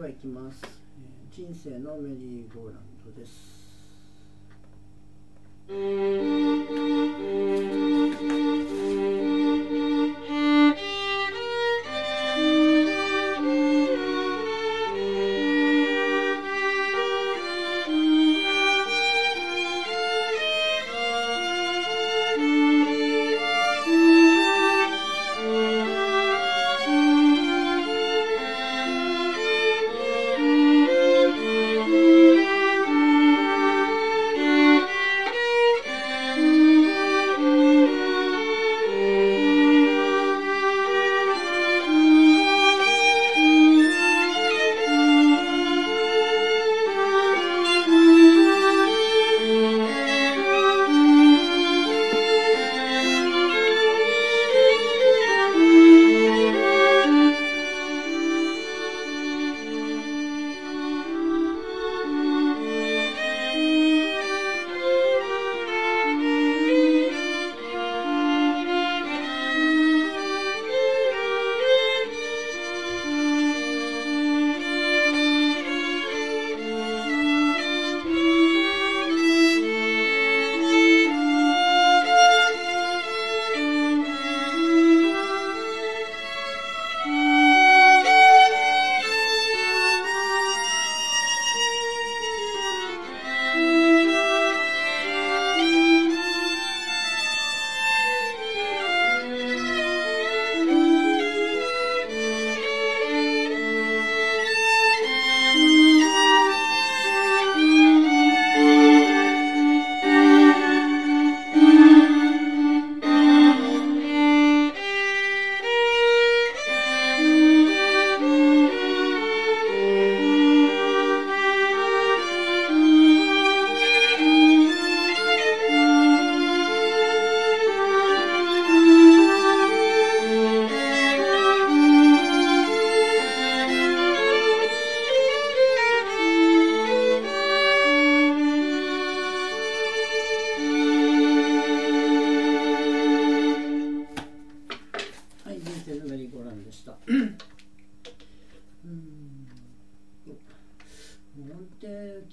ではいきます、えー人生のメリーゴーランドです。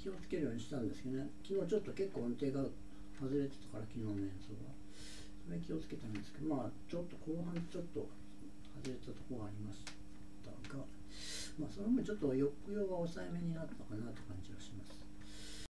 気をつけるようにしたんですけどね。昨日ちょっと結構音程が外れてたから昨日の演奏は。それ気をつけたんですけどまあちょっと後半ちょっと外れたところがありましたがまあその分ちょっと抑揚が抑えめになったかなって感じがします。